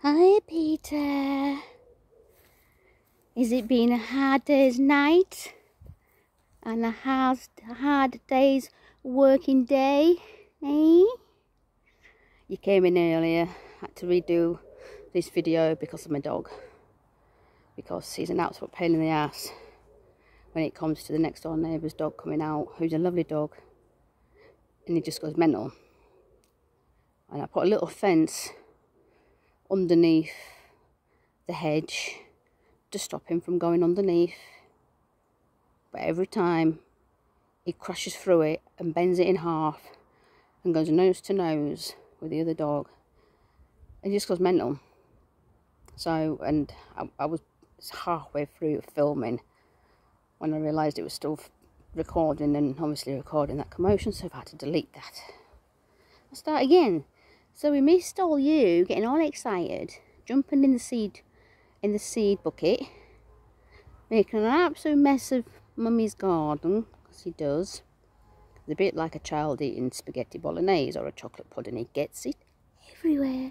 Hi, Peter. Is it been a hard day's night? And a hard, hard day's working day, eh? You came in earlier, had to redo this video because of my dog. Because he's an absolute pain in the ass when it comes to the next door neighbour's dog coming out, who's a lovely dog. And he just goes mental. And I put a little fence underneath the hedge to stop him from going underneath. But every time he crashes through it and bends it in half and goes nose to nose with the other dog, it just goes mental. So, and I, I was halfway through filming when I realised it was still recording and obviously recording that commotion, so I've had to delete that. I'll start again. So we missed all you getting all excited, jumping in the seed in the seed bucket, making an absolute mess of mummy's garden, because he does. It's a bit like a child eating spaghetti bolognese or a chocolate pudding. He gets it everywhere.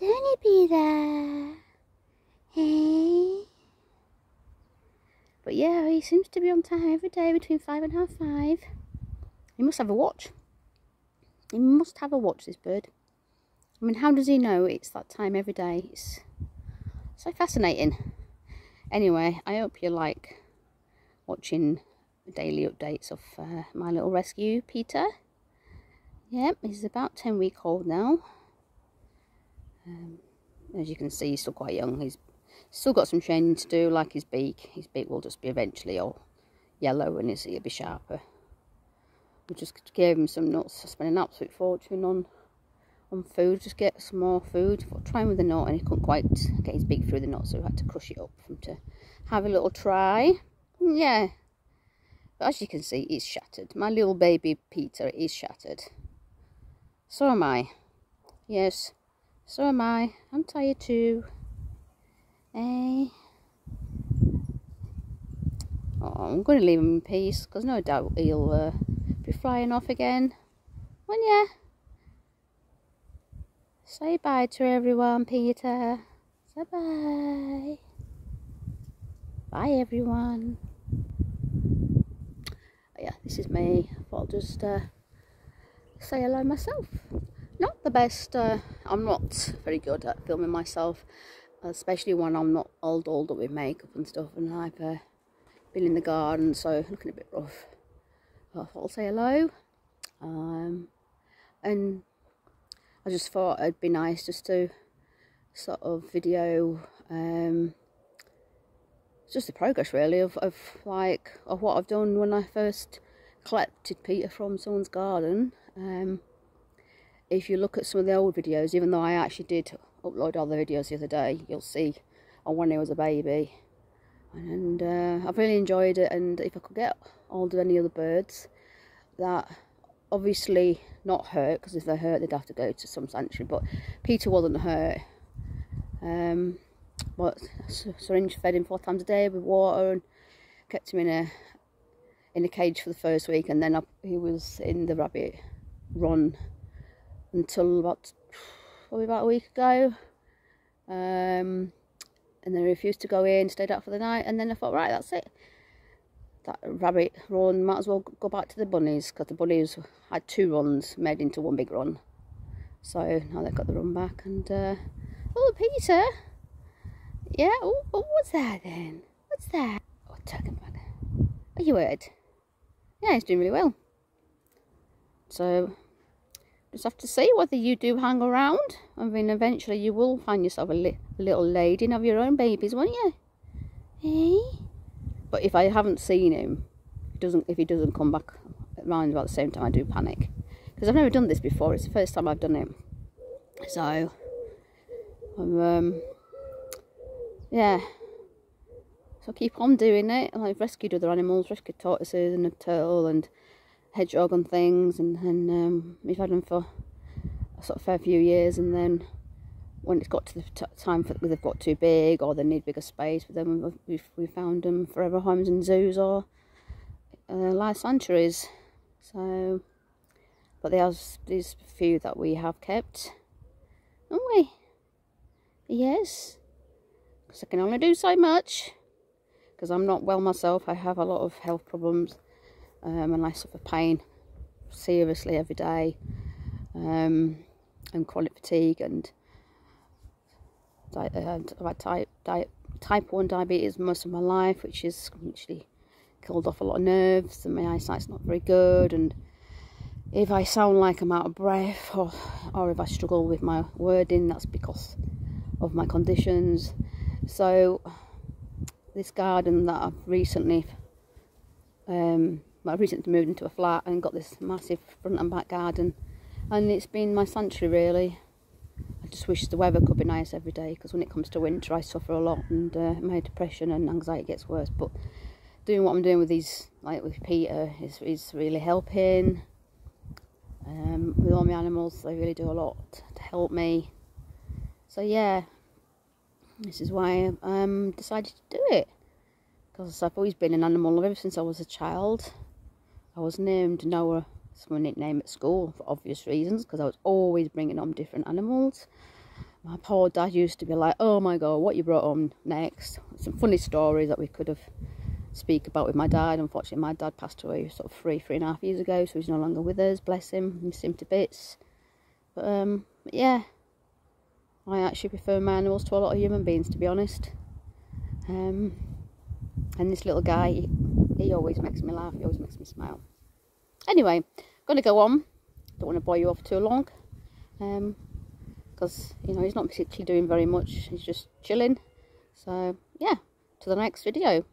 Don't he, be there? Hey? But yeah, he seems to be on time every day between five and half five. He must have a watch. He must have a watch, this bird. I mean, how does he know it's that time every day? It's so fascinating. Anyway, I hope you like watching the daily updates of uh, my little rescue, Peter. Yep, he's about 10 week old now. Um, as you can see, he's still quite young. He's still got some training to do, like his beak. His beak will just be eventually all yellow and his ear be sharper. We just gave him some nuts. I spent an absolute fortune on on food, just get some more food. Trying with the knot and he couldn't quite get his beak through the knot, so we had to crush it up for him to have a little try. Yeah. But as you can see, it's shattered. My little baby Peter is shattered. So am I. Yes, so am I. I'm tired too. Eh? Oh, I'm going to leave him in peace because no doubt he'll uh, be flying off again. When yeah. Say bye to everyone, Peter. Say bye. Bye, everyone. Yeah, this is me. I'll just uh, say hello myself. Not the best. Uh, I'm not very good at filming myself, especially when I'm not all dolled up with makeup and stuff, and I've uh, been in the garden, so looking a bit rough. But I'll say hello. Um, and I just thought it'd be nice just to sort of video um, just the progress really of, of like of what I've done when I first collected Peter from someone's garden. Um, if you look at some of the old videos, even though I actually did upload all the videos the other day, you'll see on when he was a baby. And uh, I've really enjoyed it and if I could get hold of any other birds that obviously not hurt because if they're hurt they'd have to go to some sanctuary but Peter wasn't hurt. Um, but syringe fed him four times a day with water and kept him in a in a cage for the first week and then up, he was in the rabbit run until about probably about a week ago. Um, and then he refused to go in stayed out for the night and then I thought right that's it that rabbit run might as well go back to the bunnies because the bunnies had two runs made into one big run. So now they've got the run back and uh, oh Peter! Yeah oh, oh, what's that then? What's that? Oh talking about oh you heard yeah he's doing really well. So just have to see whether you do hang around. I mean eventually you will find yourself a, li little lady and have your own babies won't you? Hey but if I haven't seen him, doesn't if he doesn't come back around about the same time, I do panic because I've never done this before. It's the first time I've done it. So, um, yeah. So I keep on doing it. I've rescued other animals, rescued tortoises and a turtle and hedgehog and things, and, and um, we've had them for a sort of fair few years, and then when it's got to the time for they've got too big or they need bigger space them, we've, we found them forever homes and zoos or uh, live sanctuaries. So, but there's these few that we have kept, haven't we? Yes, because I can only do so much. Because I'm not well myself, I have a lot of health problems um, and I suffer pain seriously every day um, and chronic fatigue and uh, I've had type, type, type 1 diabetes most of my life which is actually killed off a lot of nerves and my eyesight's not very good. And if I sound like I'm out of breath or, or if I struggle with my wording that's because of my conditions. So this garden that I've recently um, well, recently moved into a flat and got this massive front and back garden. And it's been my sanctuary really just wish the weather could be nice every day because when it comes to winter I suffer a lot and uh, my depression and anxiety gets worse. But doing what I'm doing with these like with Peter is, is really helping. Um, with all my animals they really do a lot to help me. So yeah this is why I um, decided to do it. Because I've always been an animal lover ever since I was a child. I was named Noah it's my nickname at school for obvious reasons because I was always bringing on different animals. My poor dad used to be like, oh my god, what you brought on next? Some funny stories that we could have speak about with my dad. Unfortunately, my dad passed away sort of three, three and a half years ago, so he's no longer with us. Bless him, miss him to bits. But um, yeah, I actually prefer my animals to a lot of human beings, to be honest. Um, and this little guy, he, he always makes me laugh. He always makes me smile. Anyway, to go on. Don't want to bore you off too long. Because, um, you know, he's not particularly doing very much. He's just chilling. So, yeah, to the next video.